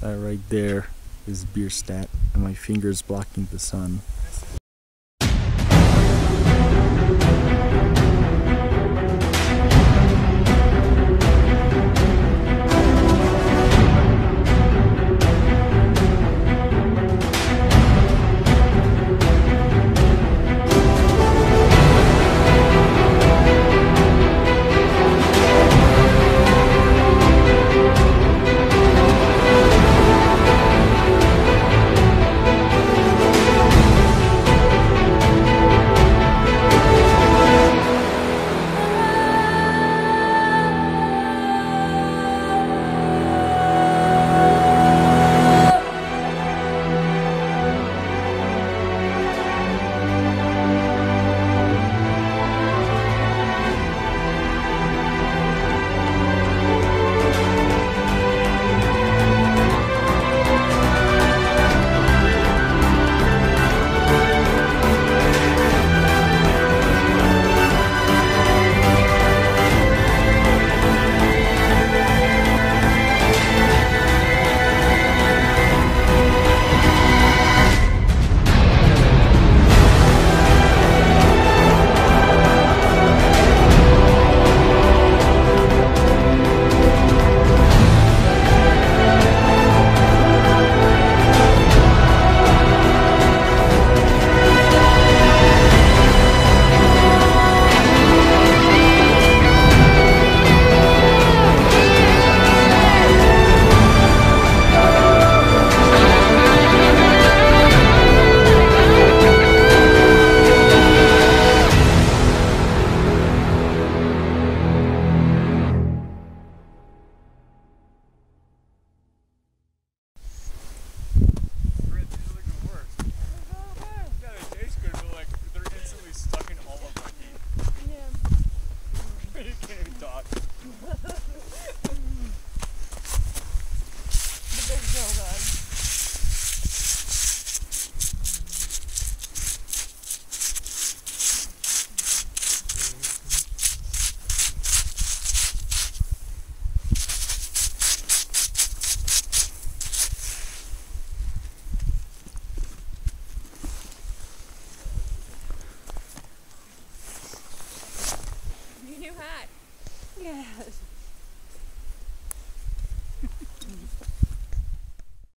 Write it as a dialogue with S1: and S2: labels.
S1: That right there is Bierstadt, and my finger's blocking the sun. Yes.